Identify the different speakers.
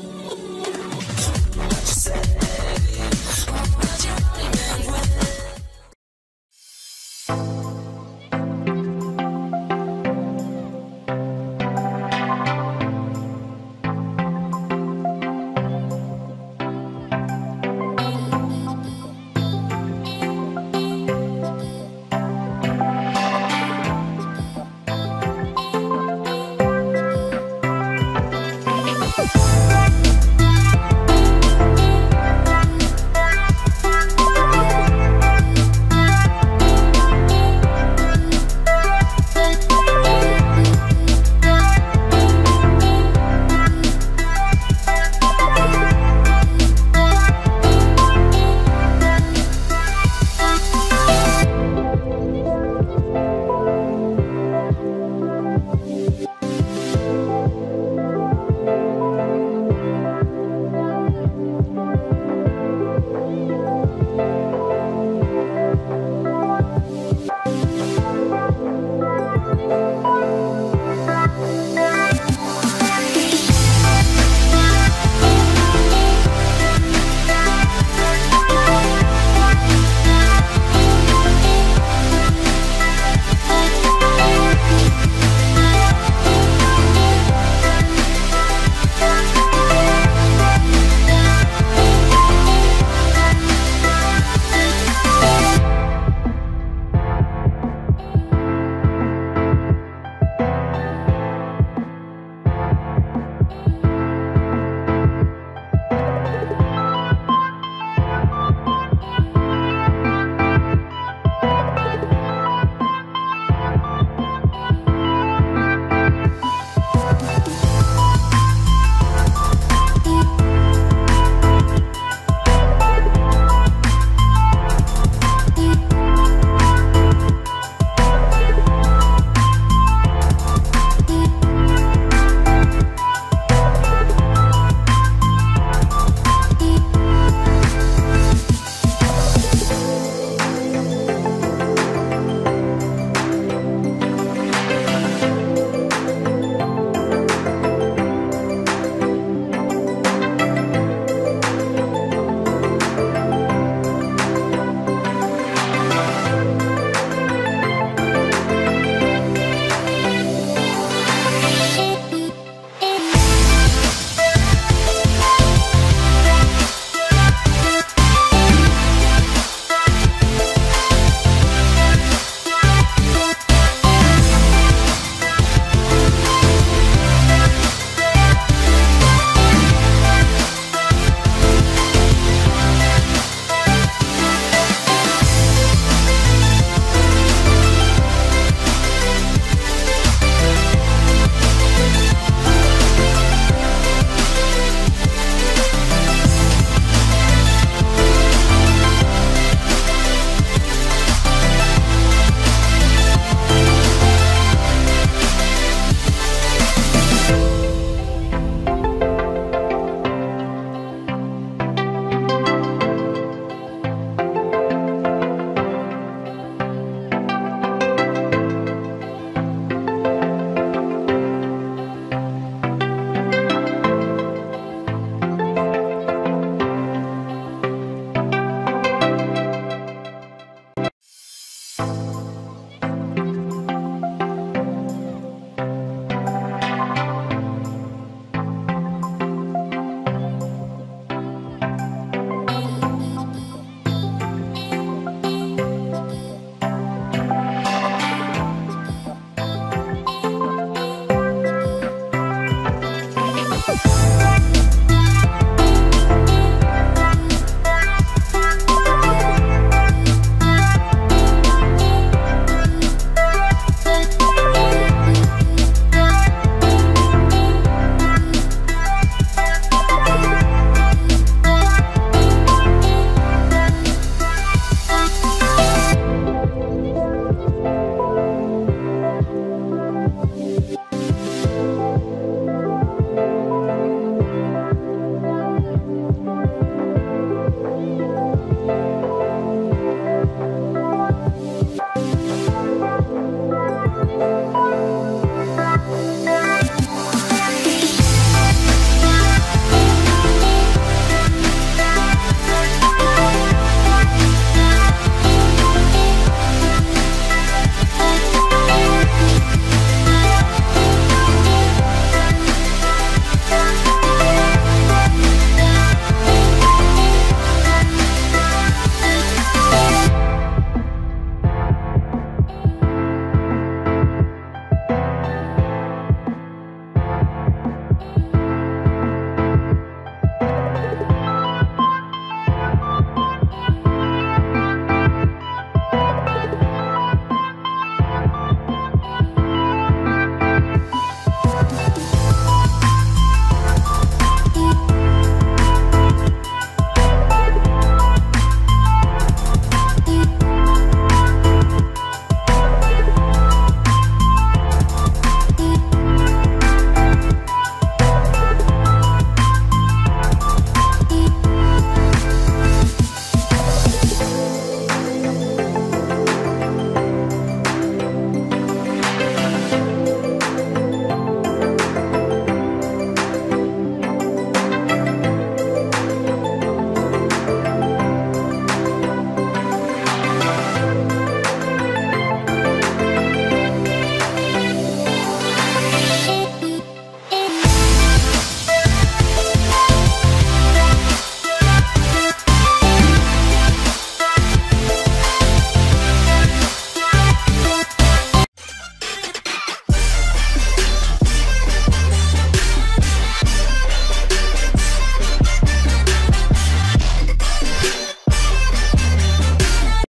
Speaker 1: What you say?